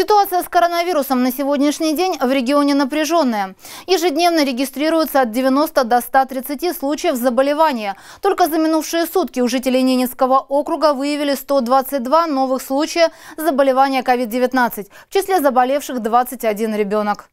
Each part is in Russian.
Ситуация с коронавирусом на сегодняшний день в регионе напряженная. Ежедневно регистрируется от 90 до 130 случаев заболевания. Только за минувшие сутки у жителей Ненецкого округа выявили 122 новых случая заболевания COVID-19. В числе заболевших 21 ребенок.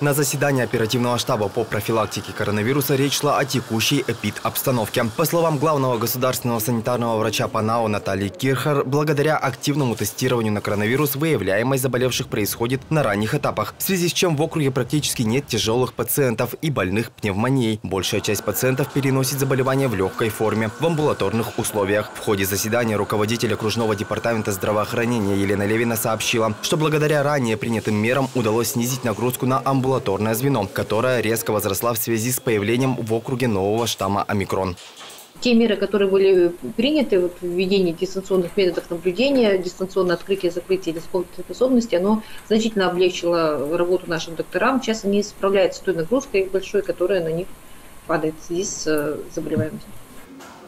На заседании оперативного штаба по профилактике коронавируса речь шла о текущей эпид-обстановке. По словам главного государственного санитарного врача ПАНАО Натальи Кирхар, благодаря активному тестированию на коронавирус выявляемость заболевших происходит на ранних этапах, в связи с чем в округе практически нет тяжелых пациентов и больных пневмонией. Большая часть пациентов переносит заболевание в легкой форме, в амбулаторных условиях. В ходе заседания руководитель окружного департамента здравоохранения Елена Левина сообщила, что благодаря ранее принятым мерам удалось снизить нагрузку на амбулаторные амбулаторное звено, которое резко возросла в связи с появлением в округе нового штамма «Омикрон». Те меры, которые были приняты, вот введение дистанционных методов наблюдения, дистанционное открытие, закрытие способности, оно значительно облегчило работу нашим докторам. Сейчас они справляются с той нагрузкой большой, которая на них падает в связи с э, заболеваемостью.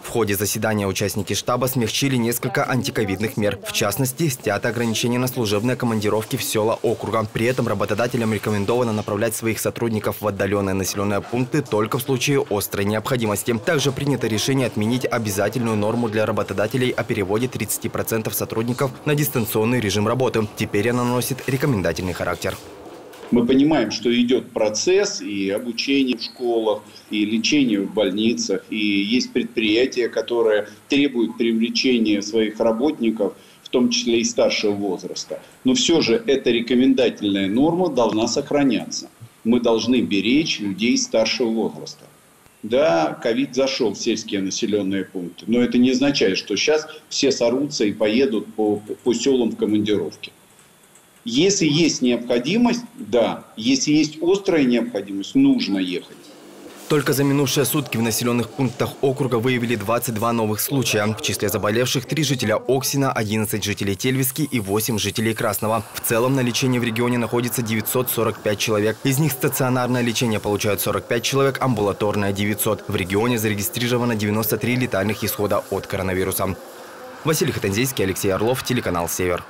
В ходе заседания участники штаба смягчили несколько антиковидных мер. В частности, снято ограничения на служебные командировки в села округа. При этом работодателям рекомендовано направлять своих сотрудников в отдаленные населенные пункты только в случае острой необходимости. Также принято решение отменить обязательную норму для работодателей о переводе 30% сотрудников на дистанционный режим работы. Теперь она носит рекомендательный характер. Мы понимаем, что идет процесс и обучение в школах, и лечение в больницах, и есть предприятия, которые требуют привлечения своих работников, в том числе и старшего возраста. Но все же эта рекомендательная норма должна сохраняться. Мы должны беречь людей старшего возраста. Да, ковид зашел в сельские населенные пункты, но это не означает, что сейчас все сорутся и поедут по, по селам в командировке. Если есть необходимость, да. Если есть острая необходимость, нужно ехать. Только за минувшие сутки в населенных пунктах округа выявили 22 новых случая. В числе заболевших 3 жителя Оксина, 11 жителей Тельвиски и 8 жителей Красного. В целом на лечении в регионе находится 945 человек. Из них стационарное лечение получают 45 человек, амбулаторное 900. В регионе зарегистрировано 93 летальных исхода от коронавируса. Василий Хатанзийский, Алексей Орлов, телеканал «Север».